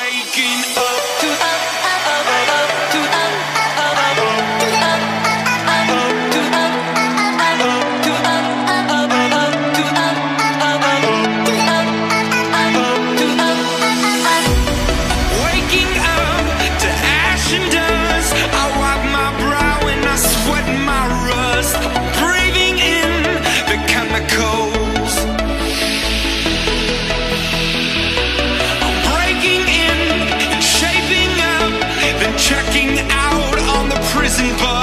waking up to c'est pas